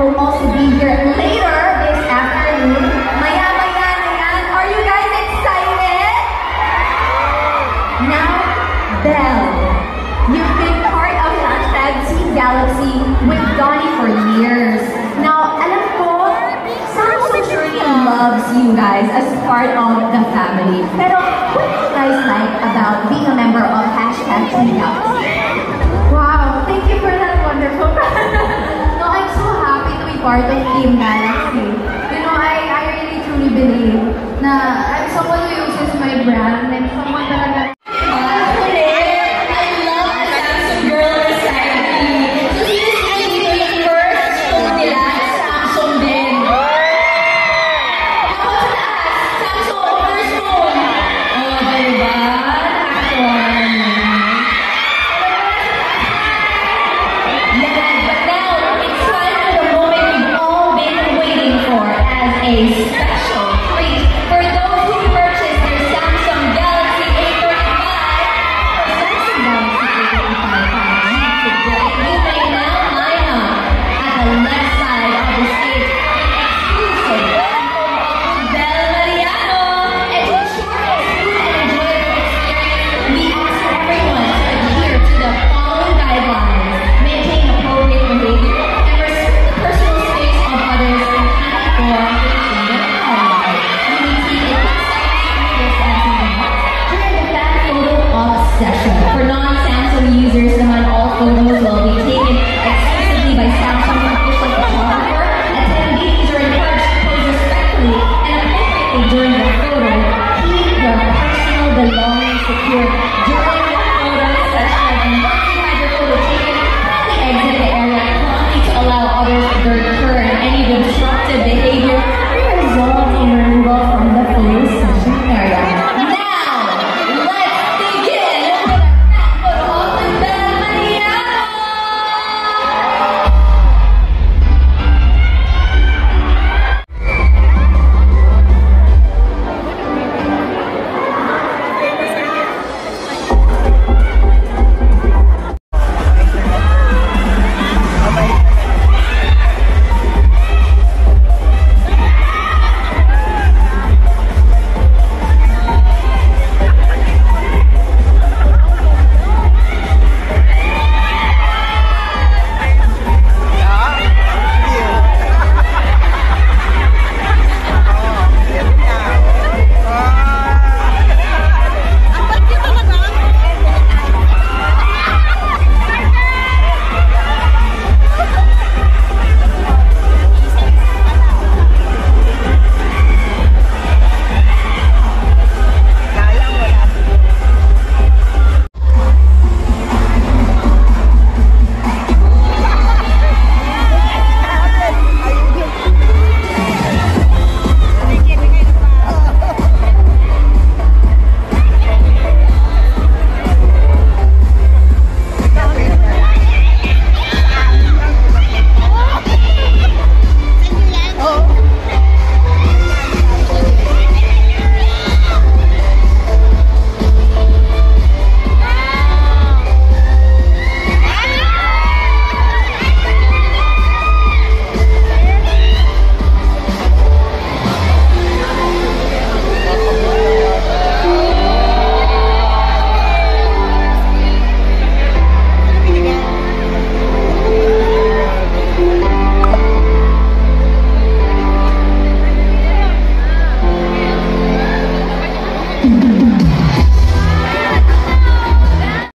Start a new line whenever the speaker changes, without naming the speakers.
will also be here later this afternoon. Maya, maya, Maya, Are you guys excited? Now, Belle, you've been part of hashtag Team Galaxy with Donny for years. Now, alam ko, Samsung surely loves you guys as part of the family. Pero, what do you guys like about being a member of hashtag Team Galaxy? Part of Team Galaxy. You know, I, I really truly believe na I'm someone who uses my brand